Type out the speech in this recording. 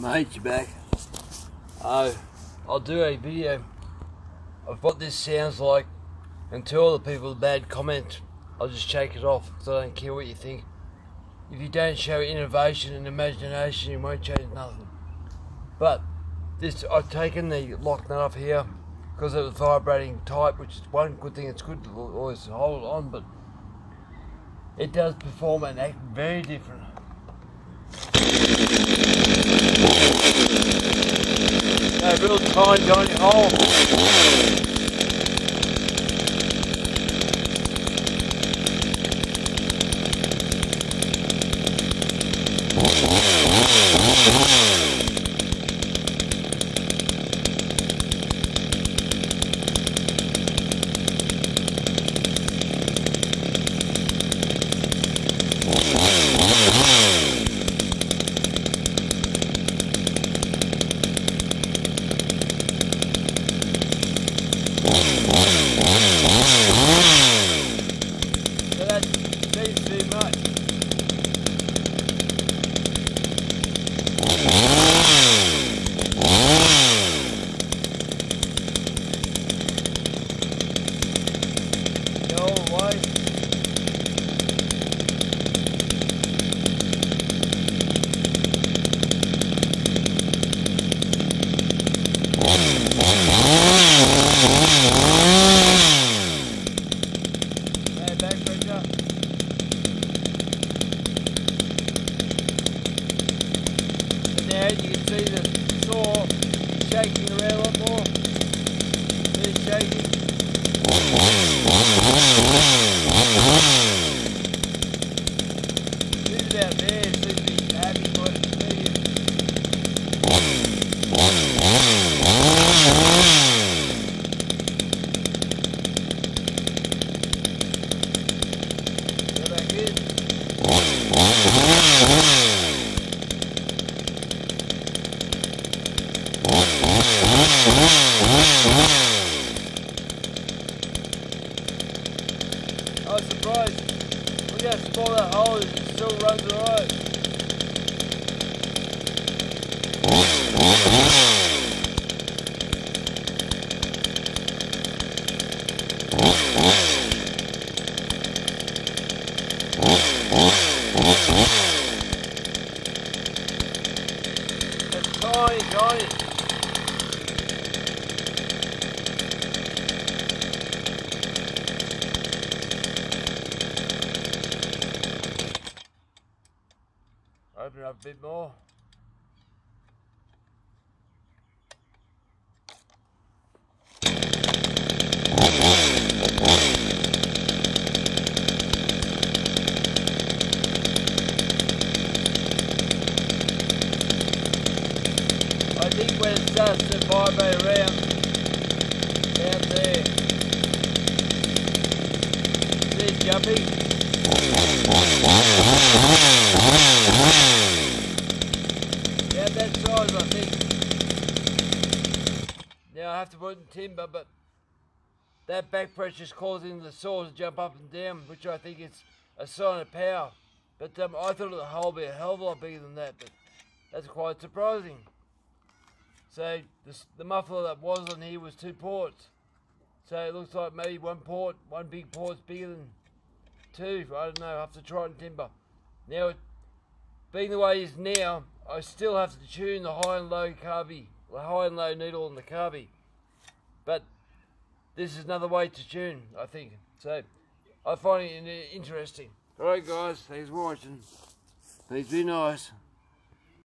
Mate, you back. Uh, I'll do a video of what this sounds like and to all the people bad comment, I'll just shake it off because I don't care what you think. If you don't show innovation and imagination, you won't change nothing. But this, I've taken the lock nut off here because it was vibrating tight, which is one good thing. It's good to always hold on, but it does perform and act very different. No real tiny, tiny hole. So that seems too much. Go away. Hey, back pressure. And now you can see the saw shaking around a lot more. It's shaking. This out there seems to be happy for it to see you. Go back in. I was surprised. Look how small that hole. It still runs. Open a bit more. I think it starts to vibrate around down there, see it jumping? Yeah, that size, I think. In timber, but that back pressure is causing the saw to jump up and down, which I think is a sign of power. But um, I thought the hole would be a hell of a lot bigger than that, but that's quite surprising. So this, the muffler that was on here was two ports. So it looks like maybe one port, one big port's bigger than two. I don't know. I have to try in timber. Now, being the way it is now, I still have to tune the high and low carby, the high and low needle on the carby. But this is another way to tune, I think. So I find it interesting. All right, guys. Thanks for watching. Please be nice.